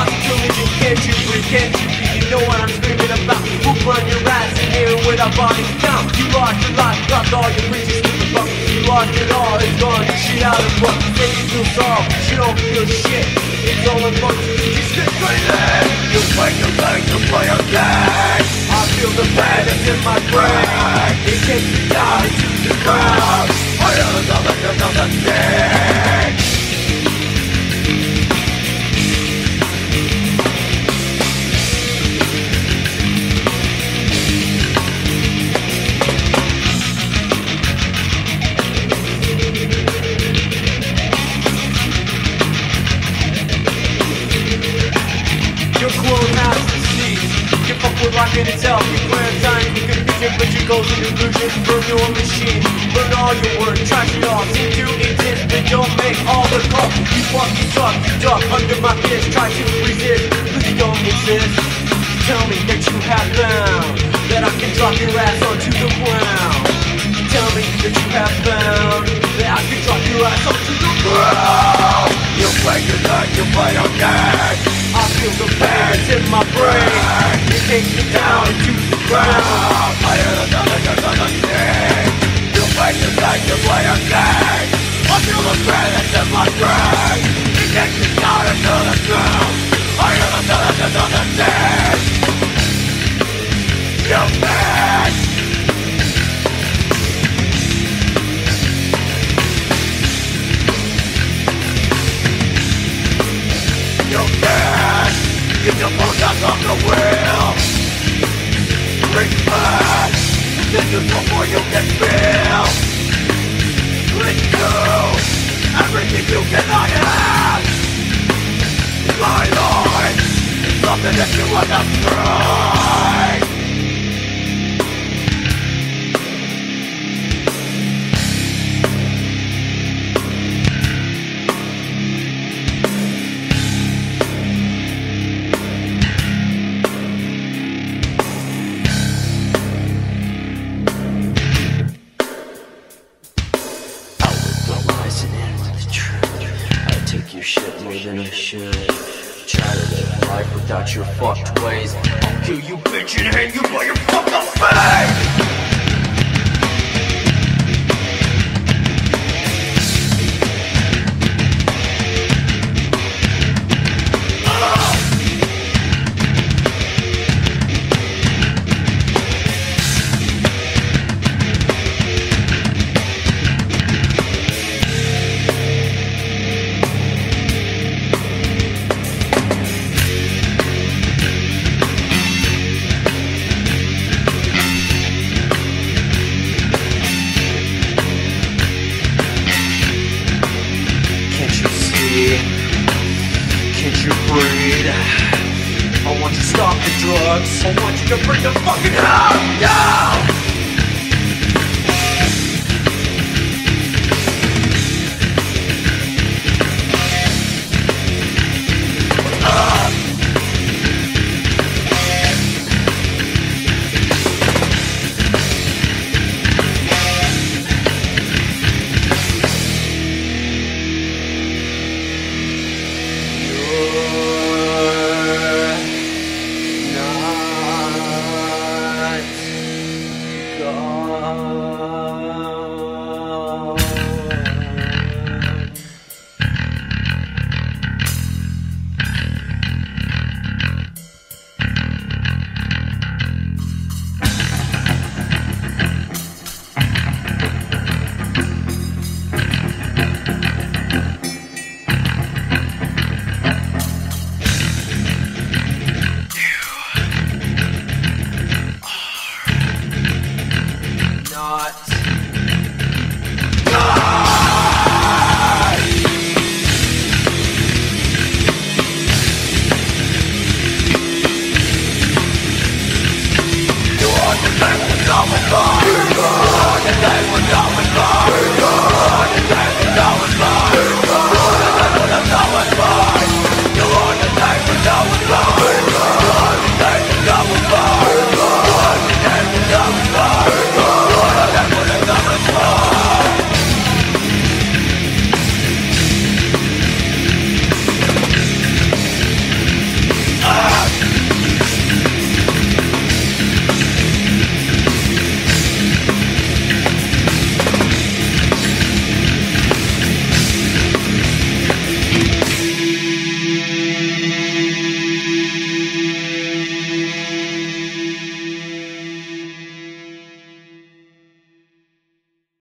fucking cocky collision. Can't you breathe? Can't you? You know what I'm screaming about? Who run your ass in here with our bodies down? You lost your life, dropped all your bridges to the bucket. You lost it all, it's gone. Don't make all the call. You fucking suck, you duck under my fist. Try to resist, but you don't exist. Tell me that you have found that I can drop your ass onto the ground. Tell me that you have found that I can drop your ass onto the ground. You play your night, you play your game. I feel the pain in my brain. It takes me down to the ground. Off the wheel Bring back This is before you can feel Let go Everything you cannot have My life Something that you wanna try your shit more than I should. Try to live life without your fucked ways. I'll kill you, bitch, and hang you by your fucking face. I want you to stop the drugs. I want you to bring the fucking hell down.